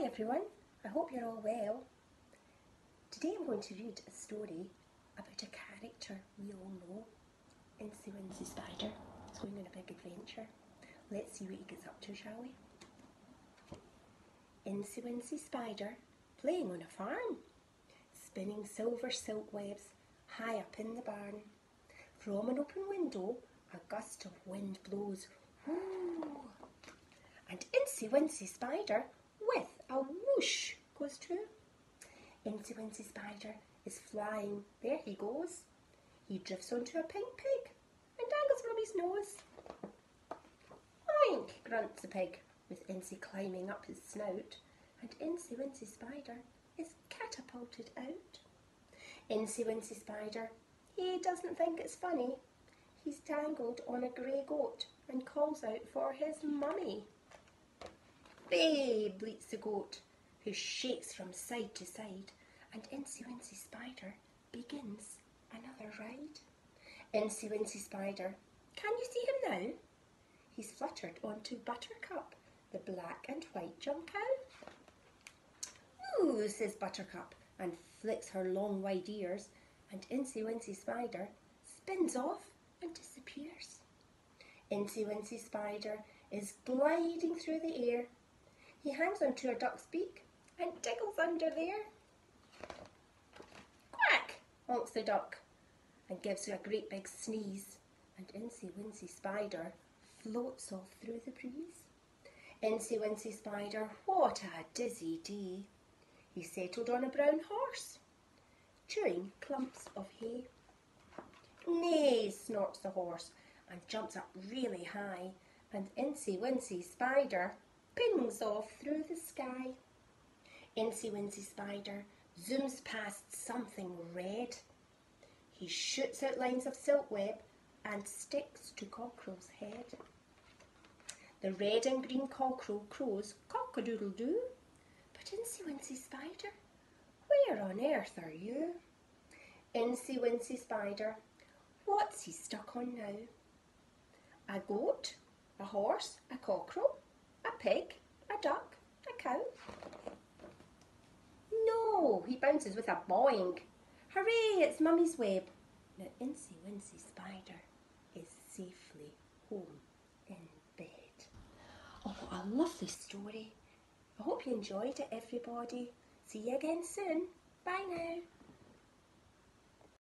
Hi everyone, I hope you're all well. Today I'm going to read a story about a character we all know, Incy Wincy Spider. He's going on a big adventure. Let's see what he gets up to, shall we? Incy Wincy Spider playing on a farm, spinning silver silk webs high up in the barn. From an open window, a gust of wind blows. Whoo! And Incy Wincy Spider whoosh goes through. Incy Wincy Spider is flying. There he goes. He drifts onto a pink pig and dangles from his nose. Oink, grunts the pig, with Incy climbing up his snout, and Incy Wincy Spider is catapulted out. Incy Wincy Spider, he doesn't think it's funny. He's dangled on a grey goat and calls out for his mummy. Bay, bleats the goat, who shakes from side to side, and Incy Wincy Spider begins another ride. Incy Wincy Spider, can you see him now? He's fluttered onto Buttercup, the black and white junk cow. Ooh, says Buttercup, and flicks her long white ears, and Incy Wincy Spider spins off and disappears. Incy Wincy Spider is gliding through the air he hangs onto a duck's beak and diggles under there. Quack! honks the duck and gives her a great big sneeze, and Incy Wincy Spider floats off through the breeze. Incy Wincy Spider, what a dizzy day! He settled on a brown horse, chewing clumps of hay. Nay, snorts the horse and jumps up really high, and Incy Wincy Spider pings off through the sky. Incy Wincy Spider zooms past something red. He shoots out lines of silk web and sticks to Cockerel's head. The red and green cockerel crows cock-a-doodle-doo. But Incy Wincy Spider, where on earth are you? Incy Wincy Spider, what's he stuck on now? A goat, a horse, a cockerel, a pig, a duck, a cow. No, he bounces with a boing. Hooray, it's Mummy's web. Now Incy Wincy Spider is safely home in bed. Oh, what a lovely story. I hope you enjoyed it, everybody. See you again soon. Bye now.